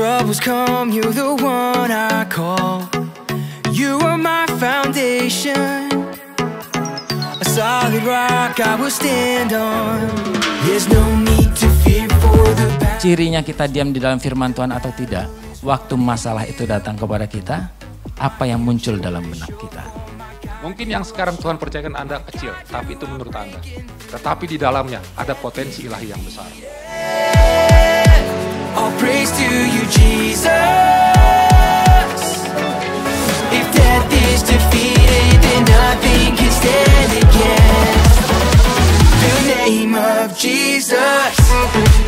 troubles come, you're the one I call. You are my foundation, a solid rock I will stand on. There's no need to fear for the battle. Cirinya kita diam di dalam firman Tuhan atau tidak, waktu masalah itu datang kepada kita, apa yang muncul dalam benak kita. Mungkin yang sekarang Tuhan percayakan Anda kecil, tapi itu menurut Anda. Tetapi di dalamnya ada potensi ilahi yang besar. Jesus.